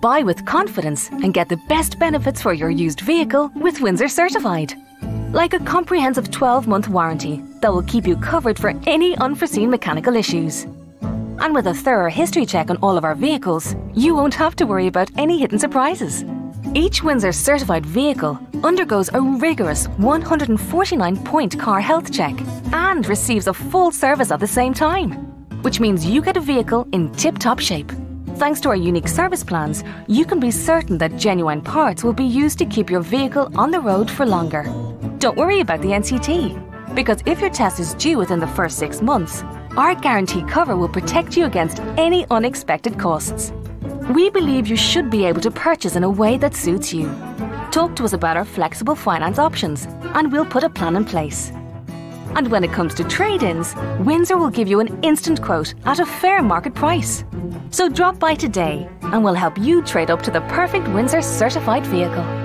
Buy with confidence and get the best benefits for your used vehicle with Windsor Certified. Like a comprehensive 12 month warranty that will keep you covered for any unforeseen mechanical issues. And with a thorough history check on all of our vehicles, you won't have to worry about any hidden surprises. Each Windsor certified vehicle undergoes a rigorous 149 point car health check and receives a full service at the same time, which means you get a vehicle in tip top shape. Thanks to our unique service plans, you can be certain that genuine parts will be used to keep your vehicle on the road for longer. Don't worry about the NCT, because if your test is due within the first six months, our guarantee cover will protect you against any unexpected costs. We believe you should be able to purchase in a way that suits you. Talk to us about our flexible finance options, and we'll put a plan in place. And when it comes to trade ins, Windsor will give you an instant quote at a fair market price. So drop by today, and we'll help you trade up to the perfect Windsor certified vehicle.